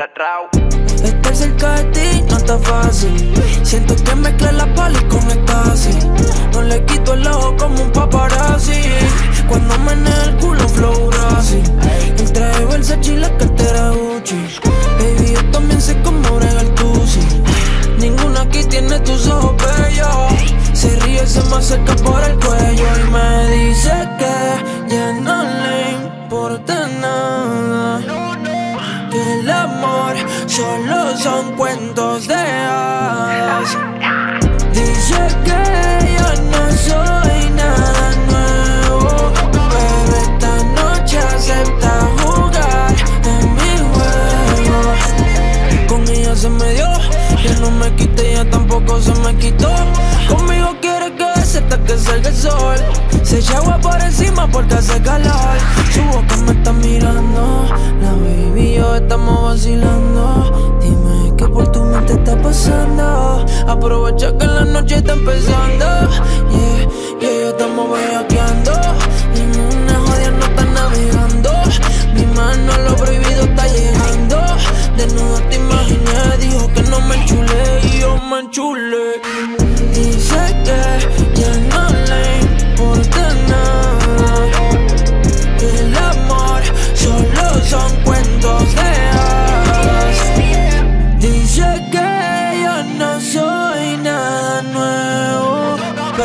Estar cerca de ti no está fácil. Siento que mezcla la pali con éxtasis. No le quito el ojo como un paparazzi. Cuando me cuentos de hadas. Dice que yo no soy nada nuevo, pero esta noche acepta jugar en mi juego. Con ella se me dio, que no me quite, ella tampoco se me quitó. Conmigo quiere que hasta que salga el sol. Se echa agua por encima porque hace calor. Su boca me está mirando, la baby y yo estamos vacilando. Aprovecha que la noche está empezando. Yeah, yeah, estamos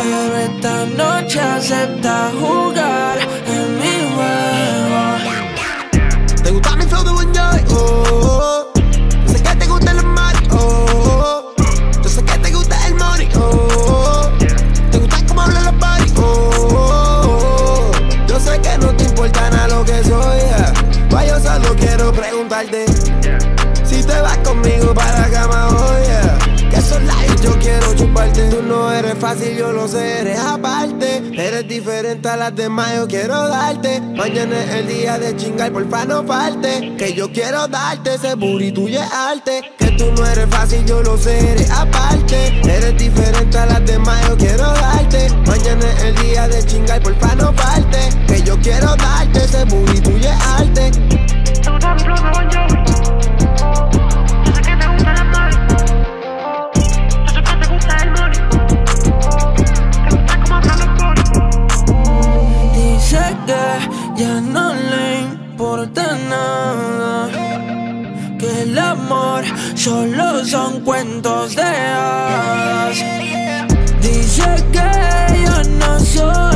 Pero esta noche acepta jugar en mi juego. ¿Te gusta mi flow de buen? Oh, oh, oh. Sé que te gusta el mar, oh, oh. Yo sé que te gusta el money, oh, oh. Te gusta cómo hablan los party, oh, oh. Yo sé que no te importa nada lo que soy, yeah. Pues yo solo quiero preguntarte Si te vas conmigo para la cama hoy, yeah. Que esos lives yo quiero chuparte Eres fácil, yo lo sé, eres aparte. Eres diferente a las demás, yo quiero darte. Mañana es el día de chingar, porfa no falte. Que yo quiero darte ese booty tuyo es arte. Que tú no eres fácil, yo lo sé, eres aparte. Eres diferente a las demás, yo quiero darte. Mañana es el día de chingar, porfa no falte. Que yo quiero darte ese booty no le importa nada. Que el amor solo son cuentos de hadas. Dice que yo no soy.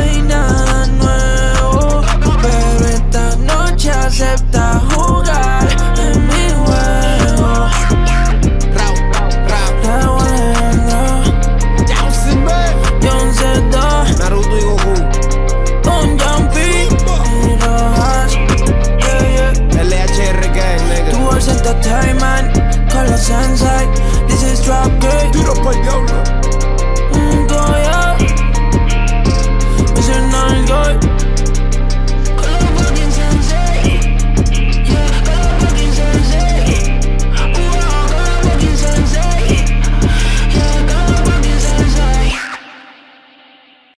trap gay, Do the payola.